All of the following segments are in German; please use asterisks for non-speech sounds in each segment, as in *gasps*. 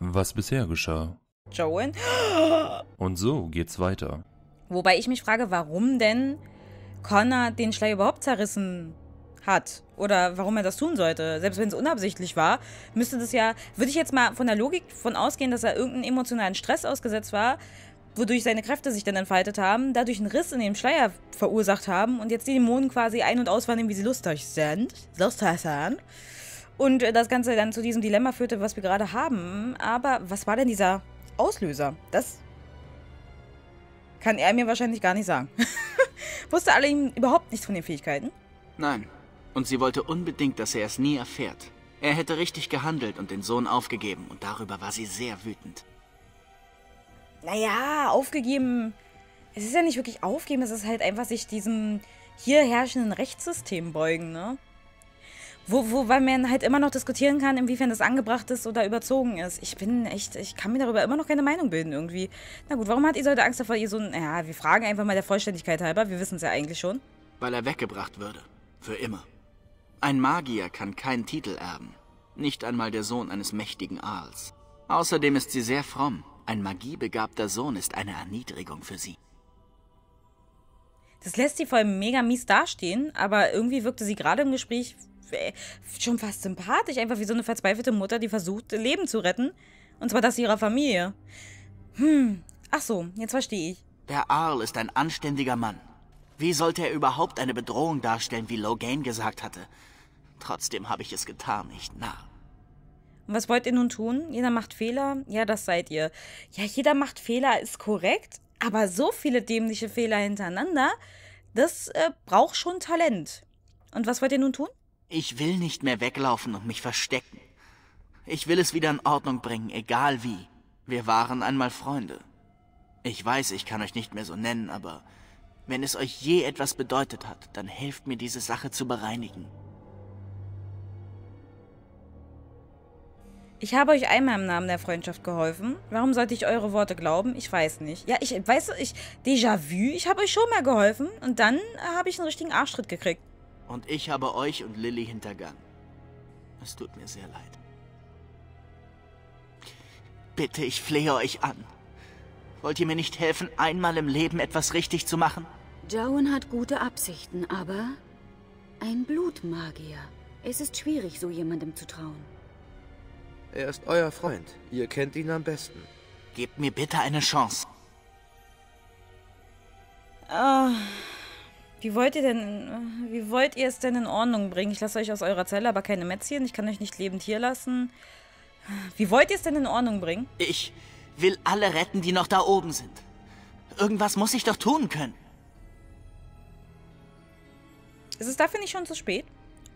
was bisher geschah. Joan? *gasps* Und so geht's weiter. Wobei ich mich frage, warum denn Connor den Schleier überhaupt zerrissen hat. Oder warum er das tun sollte. Selbst wenn es unabsichtlich war, müsste das ja, würde ich jetzt mal von der Logik von ausgehen, dass er irgendeinen emotionalen Stress ausgesetzt war, wodurch seine Kräfte sich dann entfaltet haben, dadurch einen Riss in dem Schleier verursacht haben und jetzt die Dämonen quasi ein- und auswandern, wie sie lustig sind. Lustig sind. Und das Ganze dann zu diesem Dilemma führte, was wir gerade haben. Aber was war denn dieser Auslöser? Das kann er mir wahrscheinlich gar nicht sagen. *laughs* Wusste alle ihm überhaupt nichts von den Fähigkeiten? Nein. Und sie wollte unbedingt, dass er es nie erfährt. Er hätte richtig gehandelt und den Sohn aufgegeben, und darüber war sie sehr wütend. Naja, aufgegeben. Es ist ja nicht wirklich aufgeben, es ist halt einfach sich diesem hier herrschenden Rechtssystem beugen, ne? Wo, wo, weil man halt immer noch diskutieren kann, inwiefern das angebracht ist oder überzogen ist. Ich bin echt, ich kann mir darüber immer noch keine Meinung bilden irgendwie. Na gut, warum hat Isolde Angst davor, ihr so ein, ja, wir fragen einfach mal der Vollständigkeit halber, wir wissen es ja eigentlich schon. Weil er weggebracht würde. Für immer. Ein Magier kann keinen Titel erben. Nicht einmal der Sohn eines mächtigen Aals. Außerdem ist sie sehr fromm. Ein magiebegabter Sohn ist eine Erniedrigung für sie. Das lässt sie voll mega mies dastehen, aber irgendwie wirkte sie gerade im Gespräch schon fast sympathisch. Einfach wie so eine verzweifelte Mutter, die versucht, Leben zu retten. Und zwar das ihrer Familie. Hm, ach so, jetzt verstehe ich. Der Aal ist ein anständiger Mann. Wie sollte er überhaupt eine Bedrohung darstellen, wie Logain gesagt hatte? Trotzdem habe ich es getan, nicht nah. Und was wollt ihr nun tun? Jeder macht Fehler? Ja, das seid ihr. Ja, jeder macht Fehler, ist korrekt. Aber so viele dämliche Fehler hintereinander, das äh, braucht schon Talent. Und was wollt ihr nun tun? Ich will nicht mehr weglaufen und mich verstecken. Ich will es wieder in Ordnung bringen, egal wie. Wir waren einmal Freunde. Ich weiß, ich kann euch nicht mehr so nennen, aber wenn es euch je etwas bedeutet hat, dann helft mir, diese Sache zu bereinigen. Ich habe euch einmal im Namen der Freundschaft geholfen. Warum sollte ich eure Worte glauben? Ich weiß nicht. Ja, ich weiß, ich Déjà-vu, ich habe euch schon mal geholfen und dann äh, habe ich einen richtigen Arschtritt gekriegt. Und ich habe euch und Lilly hintergangen. Es tut mir sehr leid. Bitte, ich flehe euch an. Wollt ihr mir nicht helfen, einmal im Leben etwas richtig zu machen? Joan hat gute Absichten, aber ein Blutmagier. Es ist schwierig, so jemandem zu trauen. Er ist euer Freund. Ihr kennt ihn am besten. Gebt mir bitte eine Chance. Ah, wie wollt ihr denn, wie wollt ihr es denn in Ordnung bringen? Ich lasse euch aus eurer Zelle, aber keine Mätzchen. Ich kann euch nicht lebend hier lassen. Wie wollt ihr es denn in Ordnung bringen? Ich will alle retten, die noch da oben sind. Irgendwas muss ich doch tun können. Ist es dafür nicht schon zu spät?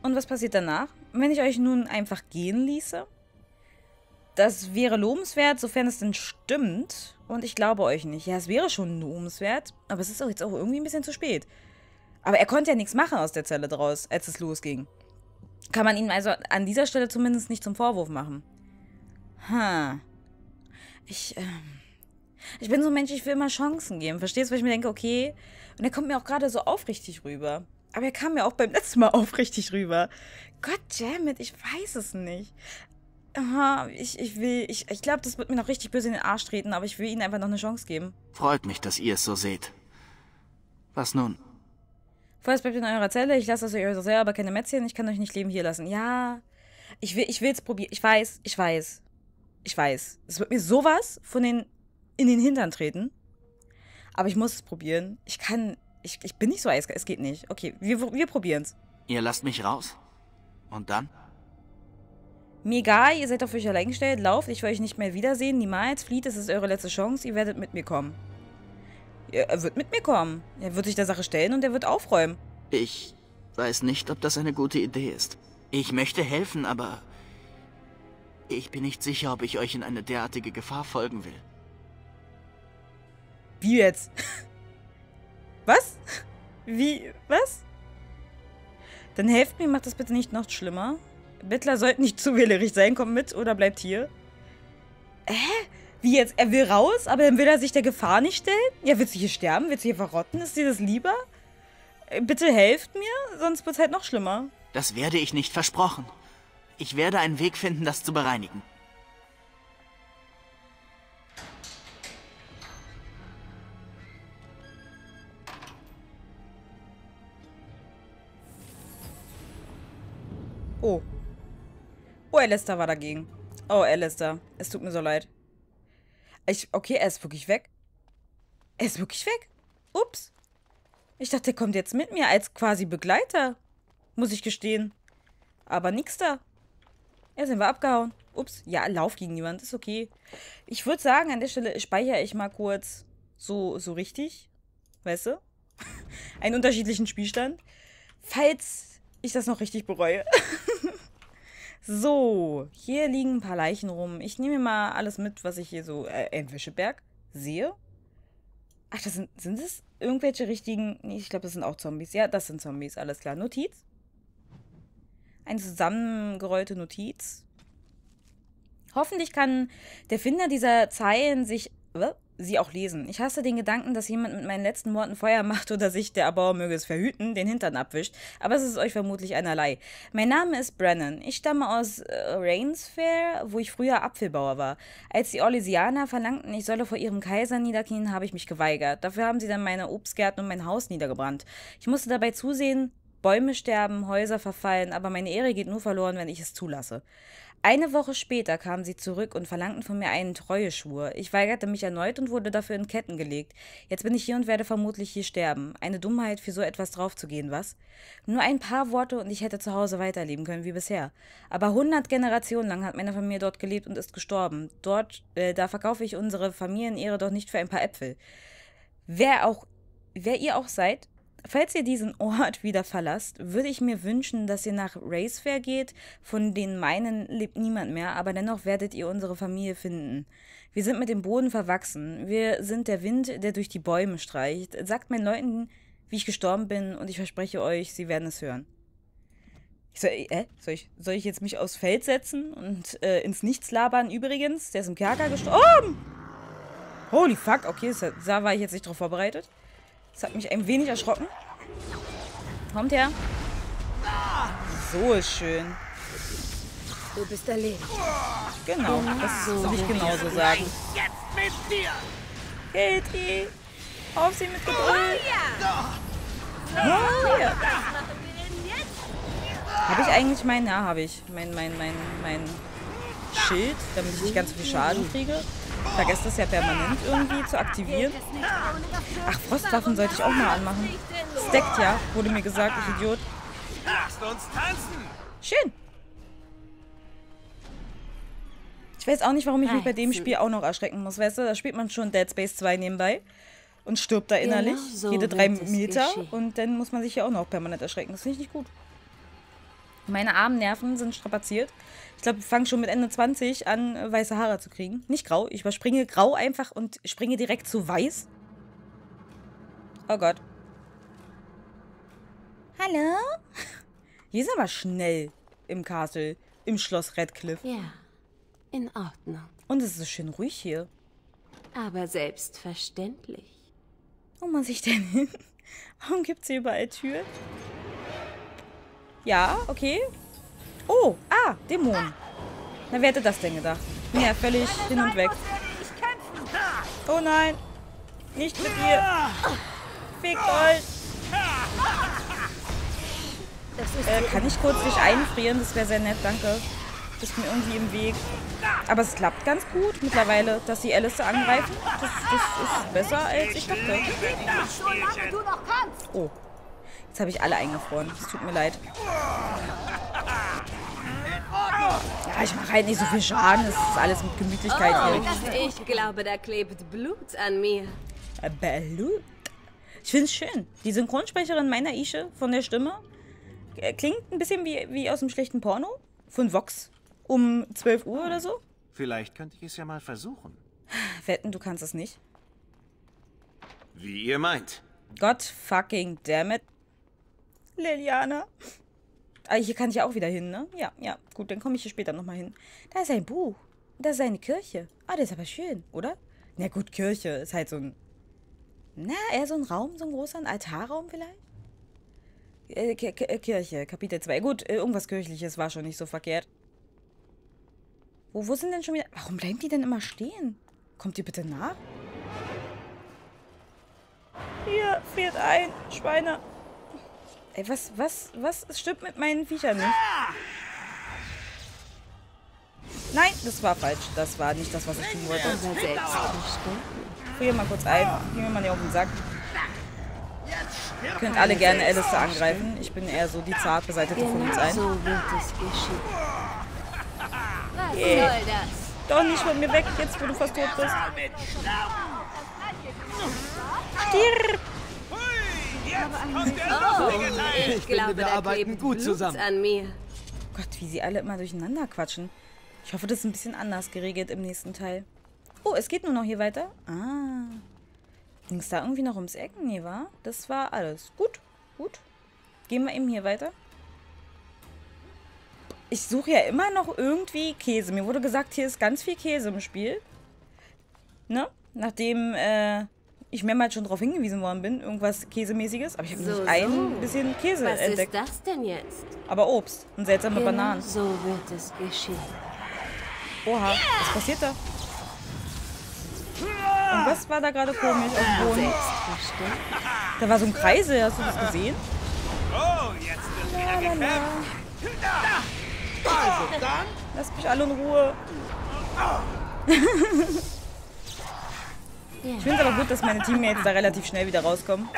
Und was passiert danach? Wenn ich euch nun einfach gehen ließe? Das wäre lobenswert, sofern es denn stimmt. Und ich glaube euch nicht. Ja, es wäre schon lobenswert, aber es ist auch jetzt auch irgendwie ein bisschen zu spät. Aber er konnte ja nichts machen aus der Zelle draus, als es losging. Kann man ihm also an dieser Stelle zumindest nicht zum Vorwurf machen. Hm. Ich, ähm, ich bin so ein Mensch, ich will immer Chancen geben. Verstehst du, weil ich mir denke, okay. Und er kommt mir auch gerade so aufrichtig rüber. Aber er kam mir auch beim letzten Mal *laughs* aufrichtig rüber. God damn it, ich weiß es nicht. Aha, ich, ich will, ich, ich glaube, das wird mir noch richtig böse in den Arsch treten, aber ich will ihnen einfach noch eine Chance geben. Freut mich, dass ihr es so seht. Was nun? Vorerst bleibt in eurer Zelle, ich lasse euch selber, aber keine Mätzchen, ich kann euch nicht leben hier lassen. Ja, ich will, ich will's probieren. Ich weiß, ich weiß. Ich weiß. Es wird mir sowas von den, in den Hintern treten. Aber ich muss es probieren. Ich kann, ich, ich bin nicht so eiskalt, es geht nicht. Okay, wir, wir probieren's. Ihr lasst mich raus? Und dann? Mir egal, ihr seid auf euch allein gestellt, lauft, ich will euch nicht mehr wiedersehen, niemals, flieht, es ist eure letzte Chance, ihr werdet mit mir kommen. Er wird mit mir kommen. Er wird sich der Sache stellen und er wird aufräumen. Ich weiß nicht, ob das eine gute Idee ist. Ich möchte helfen, aber ich bin nicht sicher, ob ich euch in eine derartige Gefahr folgen will. Wie jetzt? *laughs* Was? Wie? Was? Dann helft mir, macht das bitte nicht noch schlimmer. Bettler sollten nicht zu wählerisch sein, kommt mit oder bleibt hier. Hä? Wie jetzt? Er will raus, aber dann will er sich der Gefahr nicht stellen? Ja, willst du hier sterben? Willst du hier verrotten? Ist dir das lieber? Äh, bitte helft mir, sonst wird's halt noch schlimmer. Das werde ich nicht versprochen. Ich werde einen Weg finden, das zu bereinigen. Oh. Oh, Alistair war dagegen. Oh, Alistair. Es tut mir so leid. Ich, okay, er ist wirklich weg. Er ist wirklich weg. Ups. Ich dachte, der kommt jetzt mit mir als quasi Begleiter. Muss ich gestehen. Aber nix da. Ja, sind wir abgehauen. Ups. Ja, Lauf gegen niemand. Ist okay. Ich würde sagen, an der Stelle speichere ich mal kurz so, so richtig. Weißt du? *laughs* Einen unterschiedlichen Spielstand. Falls ich das noch richtig bereue. *laughs* so, hier liegen ein paar Leichen rum. Ich nehme mal alles mit, was ich hier so äh, im Wäscheberg sehe. Ach, das sind, sind das irgendwelche richtigen. Nee, ich glaube, das sind auch Zombies. Ja, das sind Zombies, alles klar. Notiz. Eine zusammengerollte Notiz. Hoffentlich kann der Finder dieser Zeilen sich sie auch lesen. Ich hasse den Gedanken, dass jemand mit meinen letzten Worten Feuer macht oder sich, der Erbauer möge es verhüten, den Hintern abwischt. Aber es ist euch vermutlich einerlei. Mein Name ist Brennan. Ich stamme aus äh, Rainsfair, wo ich früher Apfelbauer war. Als die Orlesianer verlangten, ich solle vor ihrem Kaiser niederknien, habe ich mich geweigert. Dafür haben sie dann meine Obstgärten und mein Haus niedergebrannt. Ich musste dabei zusehen, Bäume sterben, Häuser verfallen, aber meine Ehre geht nur verloren, wenn ich es zulasse. Eine Woche später kamen sie zurück und verlangten von mir einen Treueschwur. Ich weigerte mich erneut und wurde dafür in Ketten gelegt. Jetzt bin ich hier und werde vermutlich hier sterben. Eine Dummheit, für so etwas draufzugehen, was? Nur ein paar Worte und ich hätte zu Hause weiterleben können wie bisher. Aber hundert Generationen lang hat meine Familie dort gelebt und ist gestorben. Dort, äh, da verkaufe ich unsere Familienehre doch nicht für ein paar Äpfel. Wer auch, wer ihr auch seid, Falls ihr diesen Ort wieder verlasst, würde ich mir wünschen, dass ihr nach Racefair geht. Von den meinen lebt niemand mehr, aber dennoch werdet ihr unsere Familie finden. Wir sind mit dem Boden verwachsen. Wir sind der Wind, der durch die Bäume streicht. Sagt meinen Leuten, wie ich gestorben bin, und ich verspreche euch, sie werden es hören. Ich soll, äh, soll, ich, soll ich jetzt mich aufs Feld setzen und äh, ins Nichts labern? Übrigens, der ist im Kerker gestorben. Holy fuck, okay, da war ich jetzt nicht drauf vorbereitet. Das hat mich ein wenig erschrocken. Kommt her. So ist schön. Du bist erledigt. Genau, das so soll ich genauso sagen. Katie, auf sie mit Geduld. Oh, ja. Habe ich eigentlich meinen, ja, habe ich. Mein, mein, mein, mein Schild, damit ich nicht ganz so viel Schaden kriege. Vergesse das ja permanent irgendwie zu aktivieren. Ach, Frostwaffen sollte ich auch mal anmachen. Stackt ja, wurde mir gesagt, ich Idiot. Lasst uns tanzen! Schön. Ich weiß auch nicht, warum ich mich bei dem Spiel auch noch erschrecken muss, weißt du? Da spielt man schon Dead Space 2 nebenbei und stirbt da innerlich genau so jede drei Meter und dann muss man sich ja auch noch permanent erschrecken. Das finde ich nicht gut. Meine armen Nerven sind strapaziert. Ich glaube, ich fange schon mit Ende 20 an, äh, weiße Haare zu kriegen. Nicht grau, ich überspringe grau einfach und springe direkt zu weiß. Oh Gott. Hallo? Hier ist aber schnell im Castle, im Schloss Redcliffe. Ja, in Ordnung. Und es ist so schön ruhig hier. Aber selbstverständlich. Wo muss ich denn hin? Warum gibt es hier überall Türen? Ja, okay. Oh, ah, Dämon. Na, wer hätte das denn gedacht? Ja, völlig hin und weg. Oh nein. Nicht mit dir. Fickt euch. Äh, kann ich kurz dich einfrieren? Das wäre sehr nett, danke. Ist mir irgendwie im Weg. Aber es klappt ganz gut mittlerweile, dass die Alice angreifen. Das, das ist besser, als ich dachte. Oh. Jetzt habe ich alle eingefroren. Es tut mir leid. Ja, ich mache halt nicht so viel Schaden. Das ist alles mit Gemütlichkeit oh, hier. Ich glaube, da klebt Blut an mir. Äh, Blut? Ich finde es schön. Die Synchronsprecherin meiner Ische von der Stimme äh, klingt ein bisschen wie, wie aus einem schlechten Porno. Von Vox. Um 12 Uhr oder so. Vielleicht könnte ich es ja mal versuchen. Wetten, du kannst es nicht. Wie ihr meint. Gott fucking damn it. Liliana. Ah, hier kann ich auch wieder hin, ne? Ja, ja. Gut, dann komme ich hier später nochmal hin. Da ist ein Buch. Da ist eine Kirche. Ah, das ist aber schön, oder? Na gut, Kirche ist halt so ein... Na, eher so ein Raum, so ein großer ein Altarraum vielleicht? Äh, Kirche, Kapitel 2. Gut, äh, irgendwas Kirchliches war schon nicht so verkehrt. Wo, wo sind denn schon wieder... Warum bleiben die denn immer stehen? Kommt ihr bitte nach? Hier, fehlt ein, Schweine. Ey, was, was, was stimmt mit meinen Viechern nicht? Nein, das war falsch. Das war nicht das, was ich tun wollte. Friere mal kurz ein. Geh mir mal nicht auf den Sack. Ihr könnt alle gerne Alistair angreifen. Ich bin eher so die zart beseitete von uns Genau allen. so wird es geschehen. Was Yeah. soll das? Doch nicht von mir weg, jetzt wo du fast tot bist. Stirb! Oh, ich glaube, wir da arbeiten gut Blut zusammen. an mir. Gott, wie sie alle immer durcheinander quatschen. Ich hoffe, das ist ein bisschen anders geregelt im nächsten Teil. Oh, es geht nur noch hier weiter? Ah. Ging es da irgendwie noch ums Ecken? Nee, war? Das war alles. Gut, gut. Gehen wir eben hier weiter. Ich suche ja immer noch irgendwie Käse. Mir wurde gesagt, hier ist ganz viel Käse im Spiel. Ne? Nachdem äh, ich mehrmals schon darauf hingewiesen worden bin, irgendwas Käsemäßiges. Aber ich habe So, nicht ein so. bisschen Käse Was ist entdeckt. das denn jetzt? Aber Obst und seltsame Genau Bananen. so wird es geschehen. Oha, was passiert da? Und was war da gerade komisch auf dem Boden? Da war so ein Kreisel, hast du das gesehen? Oh, jetzt wird wieder gekämpft. Lass mich alle in Ruhe. *laughs* Ich finde es aber gut, dass meine Teammates da relativ schnell wieder rauskommen.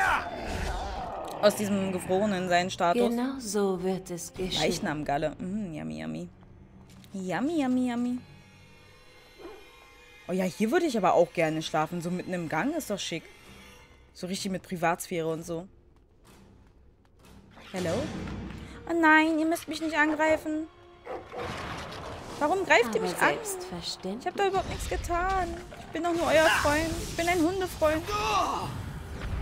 Aus diesem gefrorenen seinen Status. Genau so wird es geschehen. Leichnamgalle. Mm, yummy, yummy. Yummy, yummy, yummy. Oh ja, hier würde ich aber auch gerne schlafen. So mitten im Gang ist doch schick. So richtig mit Privatsphäre und so. Hello? Oh nein, ihr müsst mich nicht angreifen. Warum greift ihr mich an? selbstverständlich. Ich habe da überhaupt nichts getan. Ich bin doch nur euer Freund. Ich bin ein Hundefreund.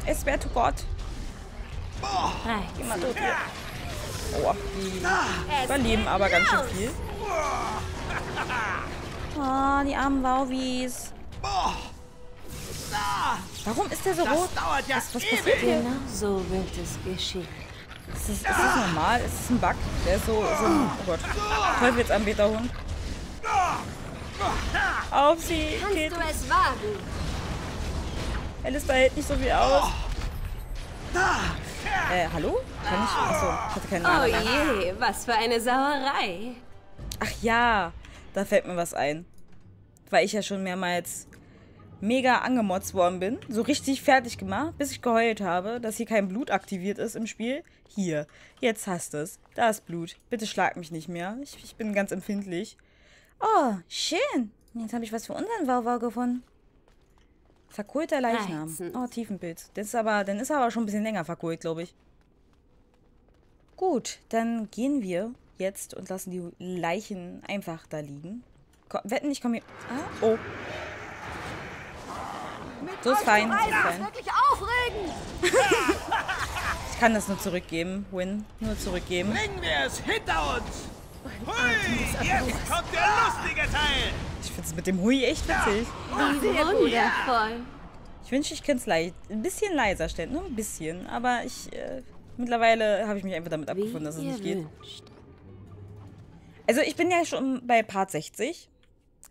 Es wäre zu Gott. Geh mal tot hier. Oh, die überleben aber ganz schön viel. Oh, die armen Wauwis. Warum ist der so rot? Ja Was, was passiert hier? Genau so wird es geschehen. Ist das, ist das normal? Ist das ein Bug? Der ist so, so ein, oh Gott, Teufelsanbeterhund. Auf sie, Kannst geht. du es wagen? Alistair hält nicht so viel aus. Äh, hallo? Kann ich? Achso, ich hatte keinen Oh Namen. mehr. je, was für eine Sauerei. Ach ja, da fällt mir was ein. Weil ich ja schon mehrmals mega angemotzt worden bin. So richtig fertig gemacht, bis ich geheult habe, dass hier kein Blut aktiviert ist im Spiel. Hier, jetzt hast du es. Da ist Blut. Bitte schlag mich nicht mehr. Ich, ich bin ganz empfindlich. Oh, schön. Jetzt habe ich was für unseren Wauwau gefunden. Verkohlter Leichnam. Reizend. Oh, Tiefenpilz. Das ist aber, dann ist er aber schon ein bisschen länger verkohlt, glaube ich. Gut, dann gehen wir jetzt und lassen die Leichen einfach da liegen. Komm, wetten, ich komme hier. Ah, oh. So ist fein. So ist fein. Wirklich aufregend! Ich kann das nur zurückgeben. Win. Nur zurückgeben. Bringen wir es hinter uns. Hui, jetzt kommt der lustige Teil. Ich finde es mit dem Hui echt witzig. Wie wundervoll. Ich wünsche, ich könnte es ein bisschen leiser stellen. Nur ein bisschen. Aber ich. Äh, mittlerweile habe ich mich einfach damit Wie abgefunden, dass es nicht geht. wünscht. Also ich bin ja schon bei Part 60.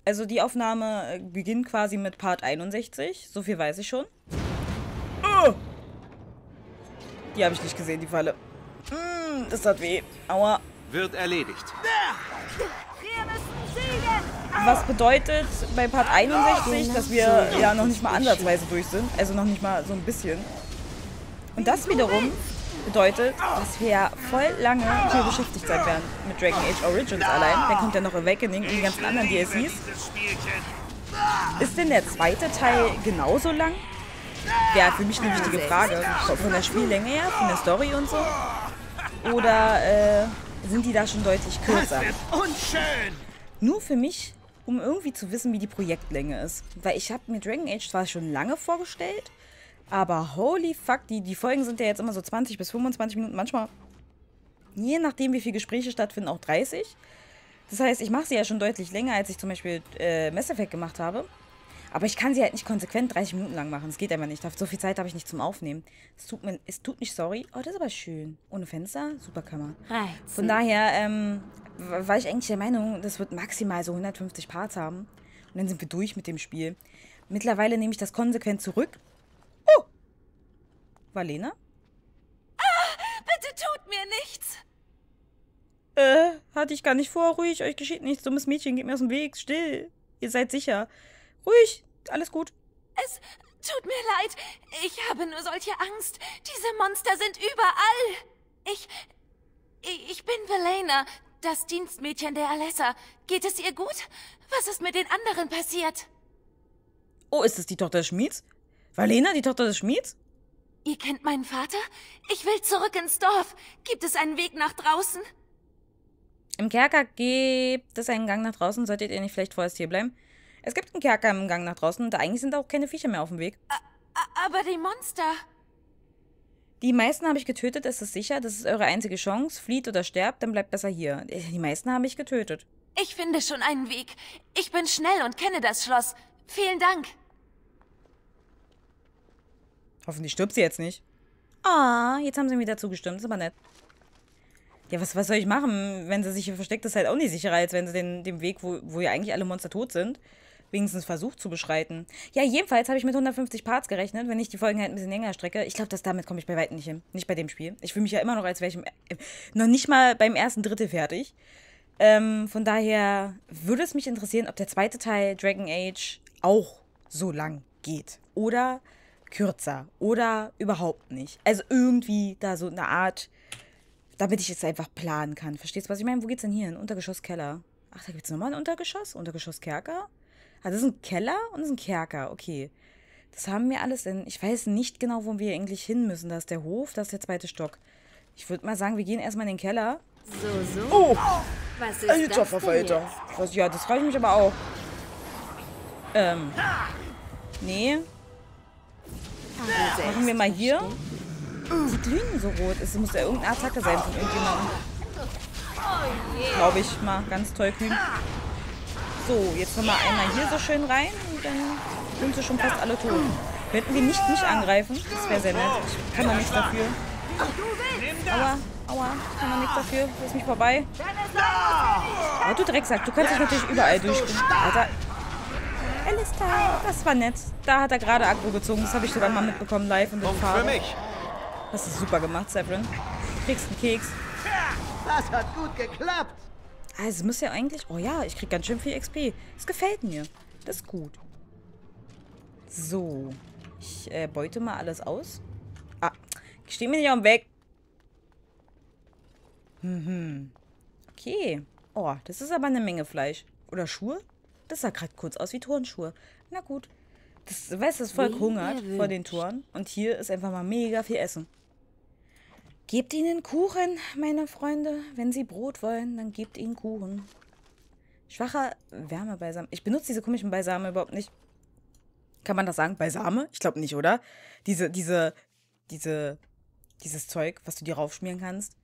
Also die Aufnahme äh, beginnt quasi mit Part 61. So viel weiß ich schon. Oh! Die habe ich nicht gesehen, die Falle. Mm, das hat weh. Aua. Wird erledigt. Was bedeutet bei Part 61, dass wir ja noch nicht mal ansatzweise durch sind. Also noch nicht mal so ein bisschen. Und das wiederum bedeutet, dass wir ja voll lange hier beschäftigt sein werden mit Dragon Age Origins allein. Dann kommt ja noch Awakening und die ganzen anderen DLCs. Ist denn der zweite Teil genauso lang? Wäre für mich eine wichtige Frage. Von der Spiellänge her, von der Story und so. Oder äh, sind die da schon deutlich kürzer? Wird unschön. Nur für mich, um irgendwie zu wissen, wie die Projektlänge ist. Weil ich habe mir Dragon Age zwar schon lange vorgestellt, aber holy fuck, die, die Folgen sind ja jetzt immer so 20 bis 25 Minuten, manchmal, je nachdem, wie viele Gespräche stattfinden, auch 30. Das heißt, ich mache sie ja schon deutlich länger, als ich zum Beispiel äh, Mass Effect gemacht habe. Aber ich kann sie halt nicht konsequent 30 Minuten lang machen. Das geht einfach nicht. So viel Zeit habe ich nicht zum Aufnehmen. Es tut mir, es tut nicht sorry. Oh, das ist aber schön. Ohne Fenster, super Kammer. Von Reizend. daher ähm, war ich eigentlich der Meinung, das wird maximal so 150 Parts haben. Und dann sind wir durch mit dem Spiel. Mittlerweile nehme ich das konsequent zurück. Oh! War Lena? Bitte tut mir nichts. Äh, hatte ich gar nicht vor. Ruhig, euch geschieht nichts. Dummes Mädchen, geht mir aus dem Weg. Still. Ihr seid sicher. Ruhig, alles gut. Es tut mir leid. Ich habe nur solche Angst. Diese Monster sind überall. Ich. Ich, bin Velena, das Dienstmädchen der Alessa. Geht es ihr gut? Was ist mit den anderen passiert? Oh, ist es die Tochter des Schmieds? Valena, die Tochter des Schmieds? Ihr kennt meinen Vater? Ich will zurück ins Dorf. Gibt es einen Weg nach draußen? Im Kerker gibt es einen Gang nach draußen. Solltet ihr nicht vielleicht vorerst hier bleiben? Es gibt einen Kerker im Gang nach draußen und eigentlich sind auch keine Viecher mehr auf dem Weg. Aber die Monster. Die meisten habe ich getötet, ist es sicher. Das ist eure einzige Chance. Flieht oder sterbt, dann bleibt besser hier. Die meisten habe ich getötet. Ich finde schon einen Weg. Ich bin schnell und kenne das Schloss. Vielen Dank. Hoffentlich stirbt sie jetzt nicht. Ah, jetzt haben sie mir wieder zugestimmt. Ist aber nett. Ja, was, was soll ich machen? Wenn sie sich hier versteckt, ist halt auch nicht sicherer, als wenn sie den, den Weg, wo, wo ja eigentlich alle Monster tot sind, wenigstens versucht zu beschreiten. Ja, jedenfalls habe ich mit 150 Parts gerechnet, wenn ich die Folgen halt ein bisschen länger strecke. Ich glaube, dass damit komme ich bei weitem nicht hin. Nicht bei dem Spiel. Ich fühle mich ja immer noch, als wäre ich im, äh, noch nicht mal beim ersten Drittel fertig. Ähm, von daher würde es mich interessieren, ob der zweite Teil Dragon Age auch so lang geht. Oder kürzer. Oder überhaupt nicht. Also irgendwie da so eine Art, damit ich es einfach planen kann. Verstehst du, was ich meine? Wo geht's denn hier hin? Untergeschosskeller. Ach, da gibt's nochmal ein Untergeschoss? Untergeschosskerker? Ah, das ist ein Keller und das ist ein Kerker. Okay. Das haben wir alles in. Ich weiß nicht genau, wo wir eigentlich hin müssen. Da ist der Hof, da ist der zweite Stock. Ich würde mal sagen, wir gehen erstmal in den Keller. So, so. Oh! Was ist Alter das jetzt? Was, ja, das reicht mich aber auch. Ähm. Nee. Aber Machen wir mal hier. Die glühen so rot. Es muss ja irgendeine Attacke sein von irgendjemandem. Glaube ich mal. Ganz toll kühn. So, jetzt nochmal einmal hier so schön rein und dann sind sie schon fast alle tot. Könnten wir nicht mich angreifen? Das wäre sehr nett. Ich kann da nichts dafür. Aua, aua, ich kann da nichts dafür. Lass mich vorbei. Oh, du Drecksack, du kannst dich natürlich überall durchgehen. Alter. Alistair, das war nett. Da hat er gerade Aggro gezogen. Das habe ich sogar mal mitbekommen live in der Punkt für mich. Das ist super gemacht, Severin. Du kriegst einen Keks. Das hat gut geklappt. Ah, es muss ja eigentlich... Oh ja, ich krieg ganz schön viel XP. Das gefällt mir. Das ist gut. So. Ich äh, beute mal alles aus. Ah, ich stehe mir nicht auf dem Weg. Mhm. Okay. Oh, das ist aber eine Menge Fleisch. Oder Schuhe? Das sah gerade kurz aus wie Turnschuhe. Na gut. Das, weißt du, das Volk hungert vor den. Toren. Und hier ist einfach mal mega viel Essen. Gebt ihnen Kuchen, meine Freunde. Wenn sie Brot wollen, dann gebt ihnen Kuchen. Schwacher Wärmebalsam. Ich benutze diese komischen Balsame überhaupt nicht. Kann man das sagen? Balsame? Ich glaube nicht, oder? Diese, diese, diese, dieses Zeug, was du dir raufschmieren kannst.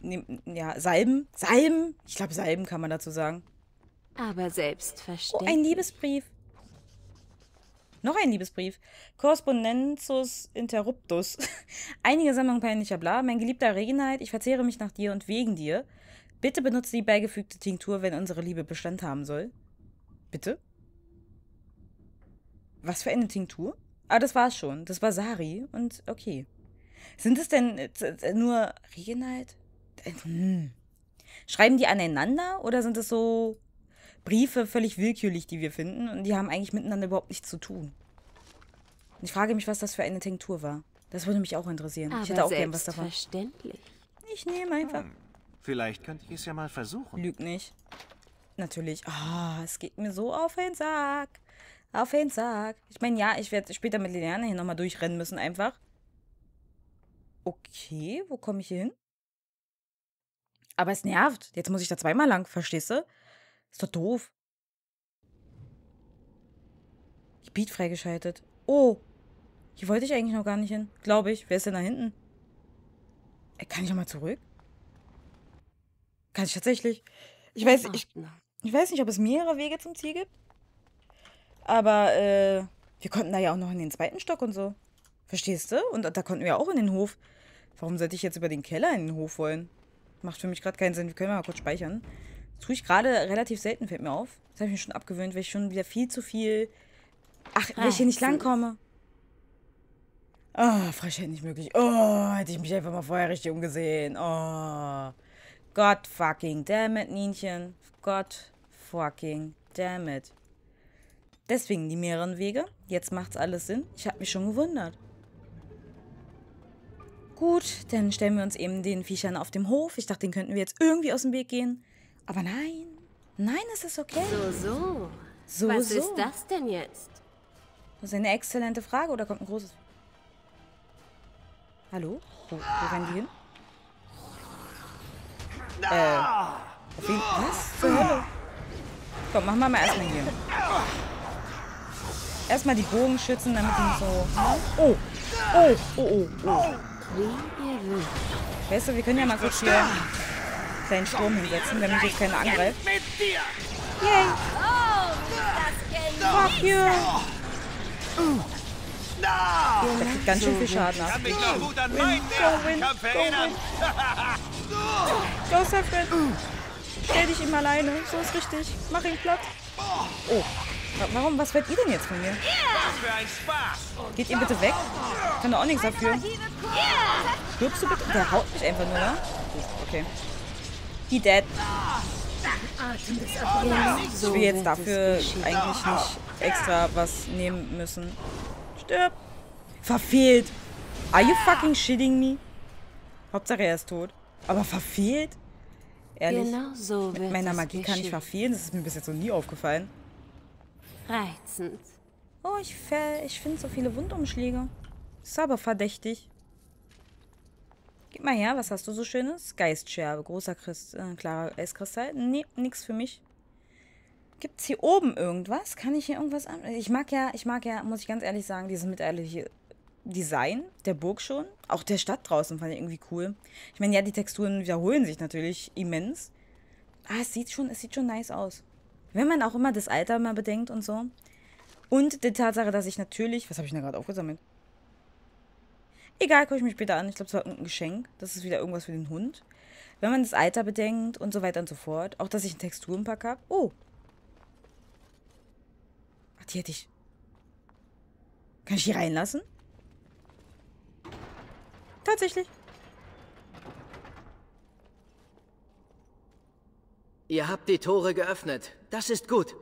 Nehm- Ja, Salben. Salben? Ich glaube, Salben kann man dazu sagen. Aber Oh, selbstverständlich. ein Liebesbrief. Noch ein Liebesbrief. Correspondenzus interruptus. *laughs* Einige Sammlung peinlicher Bla. Mein geliebter Regenheit, ich verzehre mich nach dir und wegen dir. Bitte benutze die beigefügte Tinktur, wenn unsere Liebe Bestand haben soll. Bitte? Was für eine Tinktur? Ah, das war's schon. Das war Sari und okay. Sind es denn äh, nur Regenheit? Hm. Schreiben die aneinander oder sind es so Briefe völlig willkürlich, die wir finden und die haben eigentlich miteinander überhaupt nichts zu tun. Und ich frage mich, was das für eine Tinktur war. Das würde mich auch interessieren. Aber ich hätte auch gern was davon. selbstverständlich. Ich nehme einfach. Vielleicht könnte ich es ja mal versuchen. Lüg nicht. Natürlich. Ah, es geht mir so auf den Sack. Auf den Sack. Ich meine, ja, ich werde später mit Liliane hier nochmal durchrennen müssen, einfach. Okay, wo komme ich hier hin? Aber es nervt. Jetzt muss ich da zweimal lang, verstehst du? Ist doch doof. Gebiet freigeschaltet. Oh, hier wollte ich eigentlich noch gar nicht hin. Glaube ich. Wer ist denn da hinten? Äh, Kann ich auch mal zurück? Kann ich tatsächlich. Ich weiß, ich, Ordnung. ich weiß nicht, ob es mehrere Wege zum Ziel gibt. Aber äh, wir konnten da ja auch noch in den zweiten Stock und so. Verstehst du? Und da konnten wir auch in den Hof. Warum sollte ich jetzt über den Keller in den Hof wollen? Macht für mich gerade keinen Sinn. Wir können mal kurz speichern. Das tue ich gerade relativ selten, fällt mir auf. Das habe ich mir schon abgewöhnt, weil ich schon wieder viel zu viel. Ach, weil ich hier nicht langkomme. Oh, Frechheit nicht möglich. Oh, hätte ich mich einfach mal vorher richtig umgesehen. Oh. Gott fucking damn it, Nienchen. Gott fucking damn it. Deswegen die mehreren Wege. Jetzt macht's alles Sinn. Ich habe mich schon gewundert. Gut, dann stellen wir uns eben den Viechern auf dem Hof. Ich dachte, den könnten wir jetzt irgendwie aus dem Weg gehen. Aber nein. Nein, es ist okay. So, so. So, Was so. ist das denn jetzt? Das ist eine exzellente Frage oder kommt ein großes... Hallo? Wo, wo rennen die hin? Äh, auf wen? Was zur Hölle? Komm, machen wir mal erstmal hier. Erstmal die Bogenschützen, damit die so... Oh, oh, oh, oh, oh. Weißt du, wir können ja mal kurz hier kleinen Sturm hinsetzen, damit jetzt keiner angreift. Yay! Fuck you! Der kriegt ganz schön viel Schaden ab. Meinen Go, win, go, erinnern. Go, Sefred! Stell dich ihm alleine. So ist richtig. Mach ihn platt. Oh. Wa- Warum? Was wollt ihr denn jetzt von mir? Geht ihr bitte weg? Kann doch auch nichts dafür. Stirbst du bitte? Der haut mich einfach nur, ne? Okay. He dead. Ich will jetzt dafür eigentlich nicht extra was nehmen müssen. Stirb. Verfehlt. Are you fucking shitting me? Hauptsache er ist tot. Aber verfehlt? Ehrlich? Genau so Mit meiner Magie kann ich verfehlen. Das ist mir bis jetzt noch nie aufgefallen. Reizend. Oh, ich, ich finde so viele Wundumschläge. Ist aber verdächtig. Gib mal her, was hast du so Schönes? Geistscherbe, großer Christ, äh, klarer Eiskristall. Nee, nix für mich. Gibt's hier oben irgendwas? Kann ich hier irgendwas an? Ich mag ja, ich mag ja, muss ich ganz ehrlich sagen, dieses mittelalterliche Design der Burg schon. Auch der Stadt draußen fand ich irgendwie cool. Ich meine, ja, die Texturen wiederholen sich natürlich immens. Ah, es sieht schon, es sieht schon nice aus. Wenn man auch immer das Alter mal bedenkt und so. Und die Tatsache, dass ich natürlich. Was habe ich denn gerade aufgesammelt? Egal, gucke ich mich später an. Ich glaube, es war irgendein Geschenk. Das ist wieder irgendwas für den Hund. Wenn man das Alter bedenkt und so weiter und so fort. Auch, dass ich einen Texturenpack habe. Oh. Ach, die hätte ich. Kann ich die reinlassen? Tatsächlich. Ihr habt die Tore geöffnet. Das ist gut.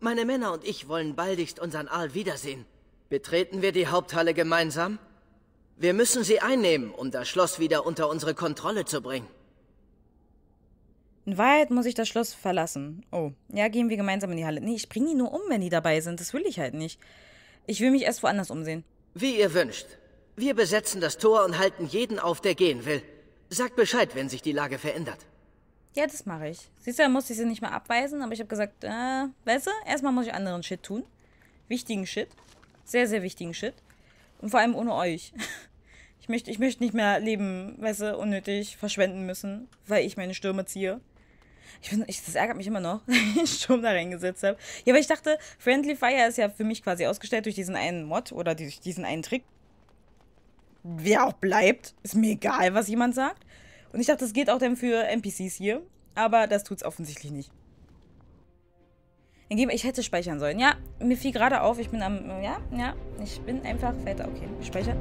Meine Männer und ich wollen baldigst unseren Aal wiedersehen. Betreten wir die Haupthalle gemeinsam? Wir müssen sie einnehmen, um das Schloss wieder unter unsere Kontrolle zu bringen. In Wahrheit muss ich das Schloss verlassen. Oh, ja, gehen wir gemeinsam in die Halle. Nee, ich bringe die nur um, wenn die dabei sind. Das will ich halt nicht. Ich will mich erst woanders umsehen. Wie ihr wünscht. Wir besetzen das Tor und halten jeden auf, der gehen will. Sagt Bescheid, wenn sich die Lage verändert. Ja, das mache ich. Siehst du, da musste ich sie nicht mehr abweisen, aber ich habe gesagt, äh, weißt du, erstmal muss ich anderen Shit tun. Wichtigen Shit. Sehr, sehr wichtigen Shit. Und vor allem ohne euch. *laughs* Ich möchte, ich möchte nicht mehr Leben, weißt du, unnötig verschwenden müssen, weil ich meine Stürme ziehe. Ich ich, das ärgert mich immer noch, *laughs* dass ich einen Sturm da reingesetzt habe. Ja, weil ich dachte, Friendly Fire ist ja für mich quasi ausgestellt durch diesen einen Mod oder durch diesen einen Trick. Wer auch bleibt, ist mir egal, was jemand sagt. Und ich dachte, das geht auch dann für NPCs hier. Aber das tut's offensichtlich nicht. Dann gehen wir- Ich hätte speichern sollen. Ja, mir fiel gerade auf, ich bin am. Ja, ja. Ich bin einfach weiter. Okay, speichern.